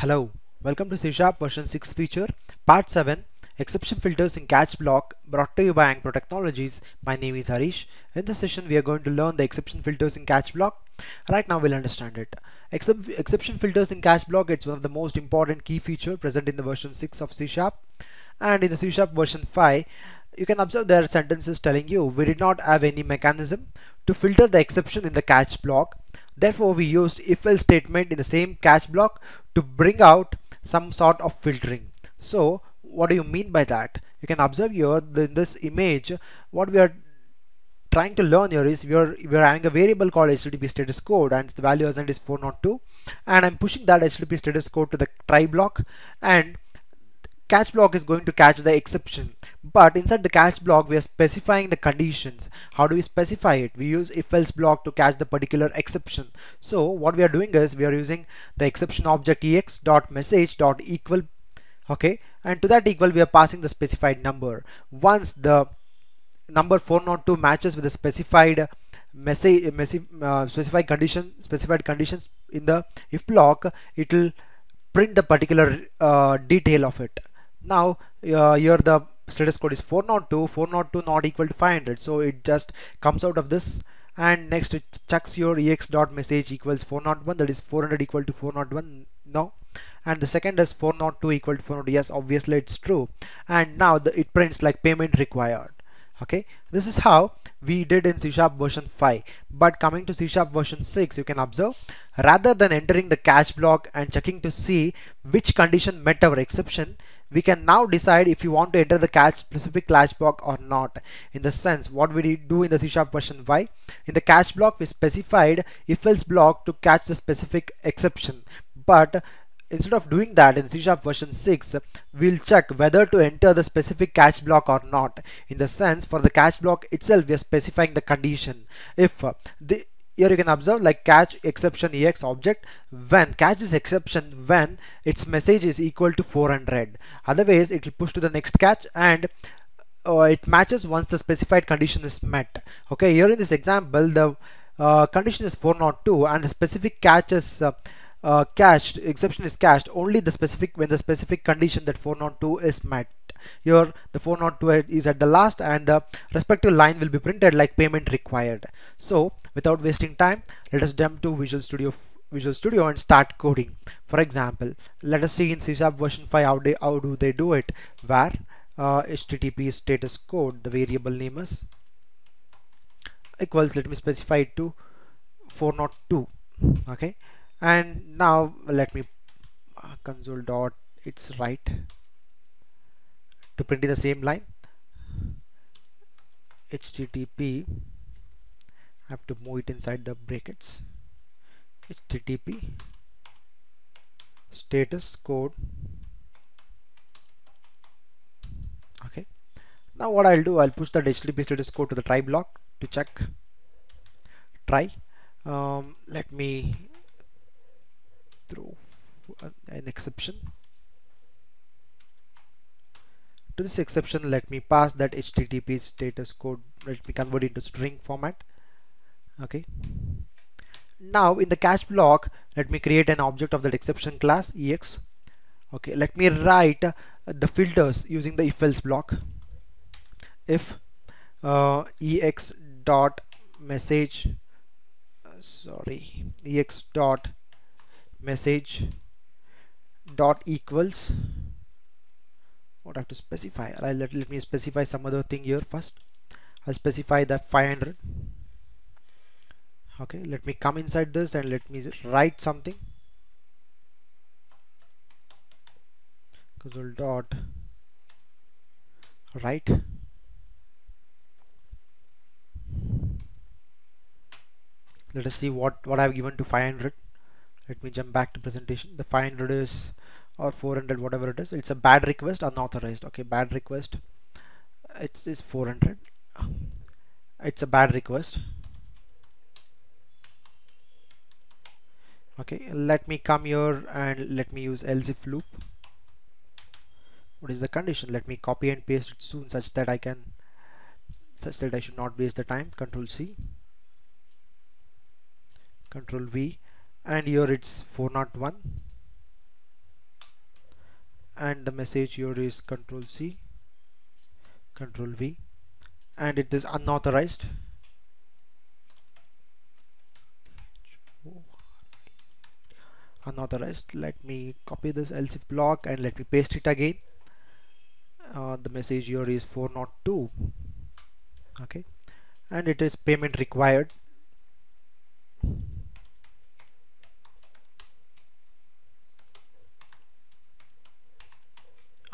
Hello, welcome to C Sharp version 6 feature, part 7, exception filters in catch block brought to you by Ankpro Technologies. My name is Harish. In this session, we are going to learn the exception filters in catch block. Right now, we'll understand it. Excep exception filters in catch block, it's one of the most important key feature present in the version 6 of C Sharp. And in the C Sharp version 5, you can observe there are sentences telling you we did not have any mechanism to filter the exception in the catch block Therefore, we used if-else statement in the same catch block to bring out some sort of filtering. So, what do you mean by that? You can observe here in this image, what we are trying to learn here is we are, we are having a variable called HTTP status code and the value assigned is 402 and I'm pushing that HTTP status code to the try block and catch block is going to catch the exception but inside the catch block we are specifying the conditions. How do we specify it? We use if else block to catch the particular exception. So what we are doing is we are using the exception object ex dot message dot equal okay? And to that equal we are passing the specified number. Once the number 402 matches with the specified message uh, specified condition specified conditions in the if block it will print the particular uh, detail of it. Now uh, here the status code is 402 402 not equal to 500 so it just comes out of this and next it checks your ex dot message equals 401 that is 400 equal to 401 no and the second is 402 equal to 400 yes obviously it's true. And now the, it prints like payment required. Okay? This is how we did in C Sharp version 5 but coming to C Sharp version 6 you can observe rather than entering the catch block and checking to see which condition met our exception we can now decide if you want to enter the catch specific catch block or not. In the sense what we do in the C Sharp version 5 in the catch block we specified if else block to catch the specific exception. But instead of doing that in C Sharp version 6 we'll check whether to enter the specific catch block or not. In the sense for the catch block itself we are specifying the condition. If the here you can observe like catch exception ex object. When catch this exception when its message is equal to 400 otherwise it will push to the next catch and uh, it matches once the specified condition is met. Okay here in this example the uh, condition is 402 and the specific catch is uh, uh, cached exception is cached. Only the specific when the specific condition that 402 is met. Here the 402 is at the last and the respective line will be printed like payment required. So without wasting time let us jump to Visual Studio Visual Studio and start coding. For example let us see in C Sharp version 5 how, they, how do they do it? Where uh, HTTP status code the variable name is equals let me specify it to 402 okay and now let me uh, console dot it's right. To print in the same line. Http I have to move it inside the brackets. Http status code. Okay. Now what I'll do I'll push the http status code to the try block to check. Try. Um, let me throw an exception. To this exception let me pass that http status code. Let me convert into string format. Okay. Now in the catch block let me create an object of that exception class ex. Okay. Let me write uh, the filters using the if else block. If uh, ex dot message uh, sorry ex dot message dot equals. What I have to specify. Let, let me specify some other thing here first. I'll specify the 500 okay let me come inside this and let me write something. Console dot write. Let us see what what I've given to 500 let me jump back to presentation. The 500 is or 400 whatever it is. It's a bad request unauthorized okay? Bad request. It's is 400 it's a bad request. Okay let me come here and let me use else if loop. What is the condition? Let me copy and paste it soon such that I can such that I should not waste the time. Control C. Control V and here it's 401 and the message here is control C control V and it is unauthorized. Unauthorized. Let me copy this else if block and let me paste it again. Uh, the message here is 402 okay. And it is payment required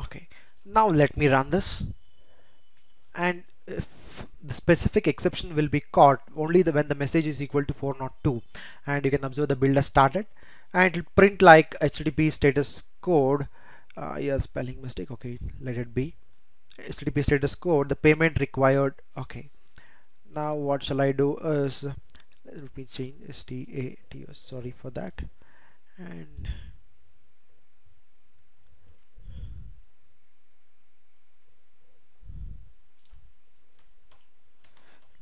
okay now let me run this. And if the specific exception will be caught only the, when the message is equal to 402 and you can observe the build has started. And it will print like HTTP status code. Uh, yeah spelling mistake. Okay let it be. HTTP status code the payment required. Okay. Now what shall I do is let me change STATS sorry for that. And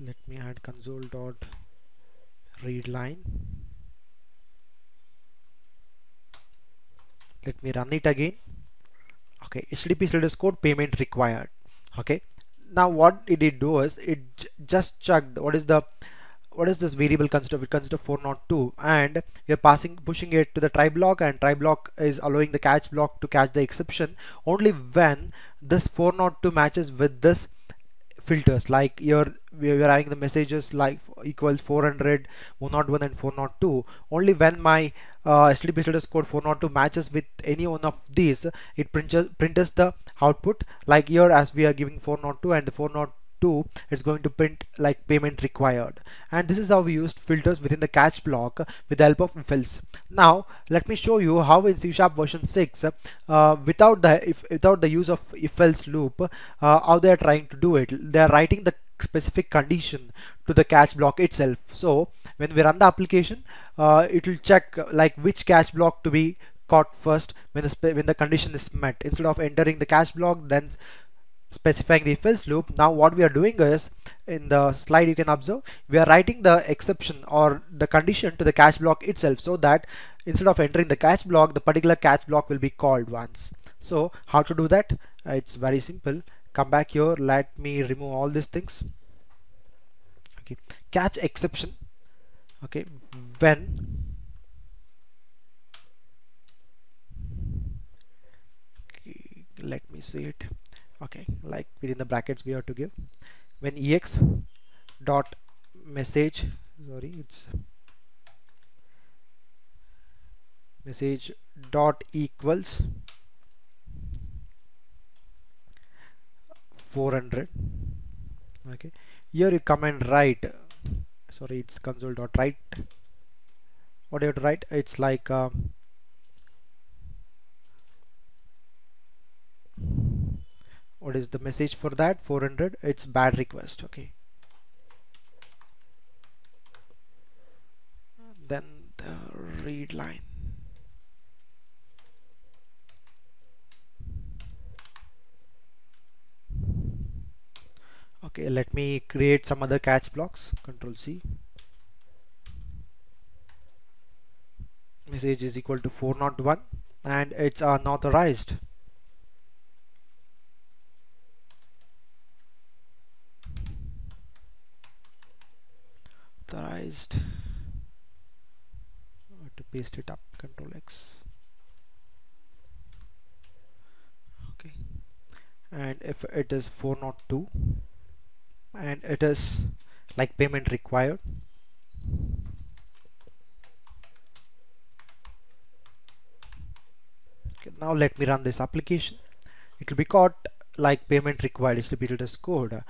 let me add console dot read line. Let me run it again. Okay HTTP status code payment required. Okay now what it did do is it just checked what is the what is this variable consider consists of 402 and we are passing pushing it to the try block and try block is allowing the catch block to catch the exception only when this 402 matches with this filters like you're we are having the messages like equals 400 101 and 402 only when my uh, HTTP status code 402 matches with any one of these it prints prints the output. Like here as we are giving 402 and the 402 2 it's going to print like payment required. And this is how we used filters within the catch block with the help of if else now let me show you how in C sharp version 6 uh, without the if without the use of if else loop uh, how they are trying to do it. They are writing the specific condition to the catch block itself. So when we run the application uh, it will check like which catch block to be caught first when the when the condition is met. Instead of entering the catch block then specifying the else loop. Now what we are doing is in the slide you can observe we are writing the exception or the condition to the catch block itself so that instead of entering the catch block the particular catch block will be called once. So how to do that? Uh, it's very simple. Come back here. Let me remove all these things. Okay. Catch exception. Okay. When okay, let me see it okay like within the brackets we have to give. When ex dot message sorry it's message dot equals 400 okay here you come and write. Sorry it's console dot write. What do you have to write? It's like um, what is the message for that? 400 it's bad request okay. Then the read line. Okay let me create some other catch blocks. Control C. Message is equal to 401 and it's unauthorized authorized to paste it up control X. Okay. And if it is 402 and it is like payment required okay, now let me run this application. It will be caught like payment required is to be code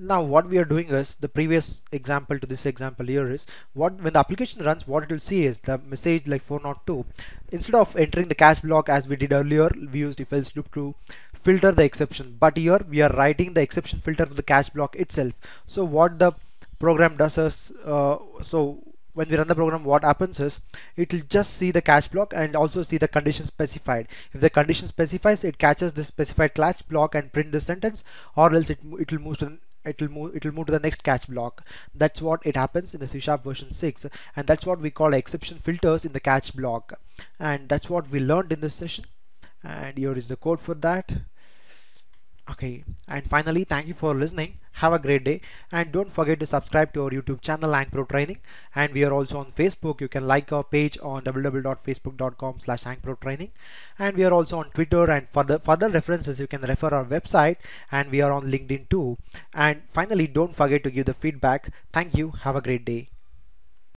now what we are doing is the previous example to this example here is what when the application runs what it will see is the message like 402 instead of entering the catch block as we did earlier we used if else loop to filter the exception. But here we are writing the exception filter for the catch block itself. So what the program does is uh, so when we run the program what happens is it will just see the catch block and also see the condition specified. If the condition specifies it catches the specified catch block and print the sentence or else it, it will move to it will move it will move to the next catch block. That's what it happens in the C sharp version 6 and that's what we call exception filters in the catch block. And that's what we learned in this session. And here is the code for that okay and finally thank you for listening. Have a great day. And don't forget to subscribe to our youtube channel Pro training. And we are also on facebook. You can like our page on www.facebook.com slash training. And we are also on twitter. And for the further references you can refer our website. And we are on linkedin too. And finally don't forget to give the feedback. Thank you. Have a great day